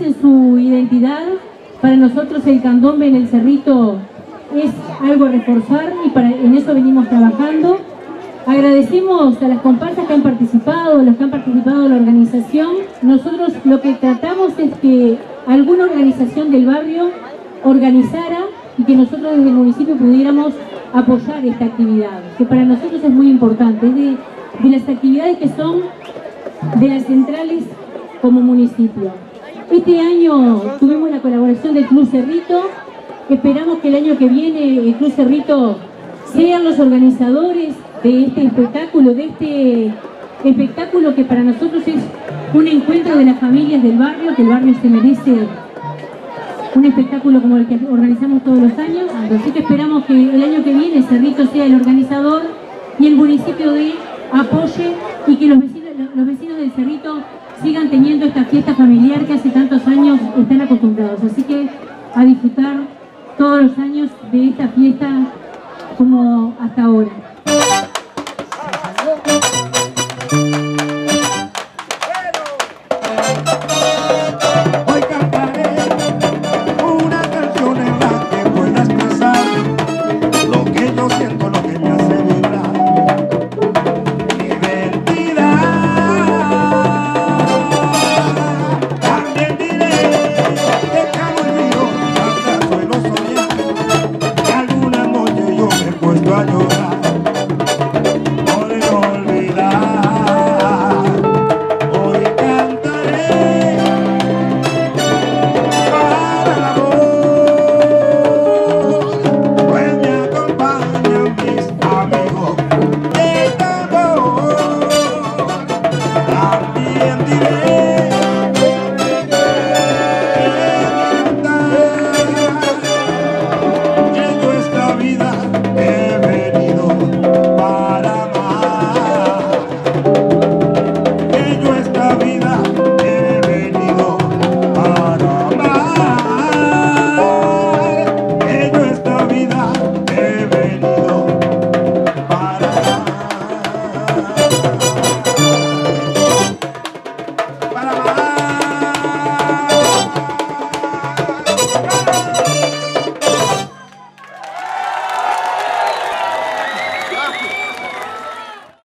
Refuercen su identidad. Para nosotros el candombe en el Cerrito es algo a reforzar y para, en eso venimos trabajando. Agradecemos a las comparsas que han participado, los que han participado en la organización. Nosotros lo que tratamos es que alguna organización del barrio organizara y que nosotros desde el municipio pudiéramos apoyar esta actividad, que para nosotros es muy importante, es de, las actividades que son de las centrales como municipio. Este año tuvimos la colaboración del Club Cerrito, esperamos que el año que viene el Club Cerrito sean los organizadores de este espectáculo, de este espectáculo que para nosotros es un encuentro de las familias del barrio, que el barrio se merece un espectáculo como el que organizamos todos los años, así que esperamos que el año que viene Cerrito sea el organizador y el municipio de apoye y que los vecinos, los vecinos del Cerrito sigan teniendo esta fiesta familiar que hace tantos años están acostumbrados. Así que a disfrutar todos los años de esta fiesta como hasta ahora.